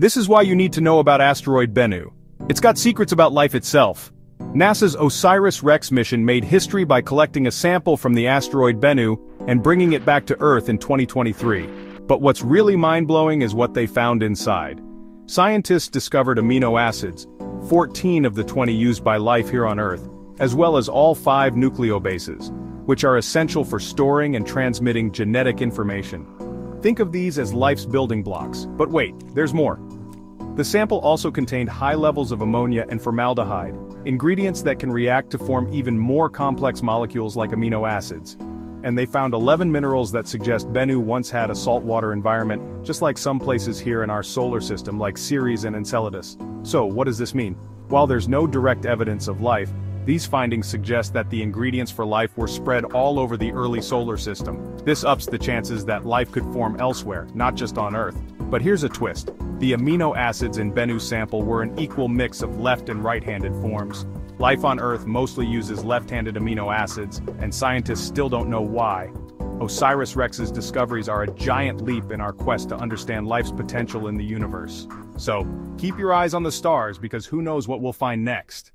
This is why you need to know about asteroid Bennu. It's got secrets about life itself. NASA's OSIRIS-REx mission made history by collecting a sample from the asteroid Bennu and bringing it back to Earth in 2023. But what's really mind-blowing is what they found inside. Scientists discovered amino acids, 14 of the 20 used by life here on Earth, as well as all five nucleobases, which are essential for storing and transmitting genetic information. Think of these as life's building blocks, but wait, there's more. The sample also contained high levels of ammonia and formaldehyde, ingredients that can react to form even more complex molecules like amino acids. And they found 11 minerals that suggest Bennu once had a saltwater environment, just like some places here in our solar system like Ceres and Enceladus. So, what does this mean? While there's no direct evidence of life, these findings suggest that the ingredients for life were spread all over the early solar system. This ups the chances that life could form elsewhere, not just on Earth. But here's a twist. The amino acids in Bennu's sample were an equal mix of left and right-handed forms. Life on Earth mostly uses left-handed amino acids, and scientists still don't know why. OSIRIS-REx's discoveries are a giant leap in our quest to understand life's potential in the universe. So, keep your eyes on the stars because who knows what we'll find next.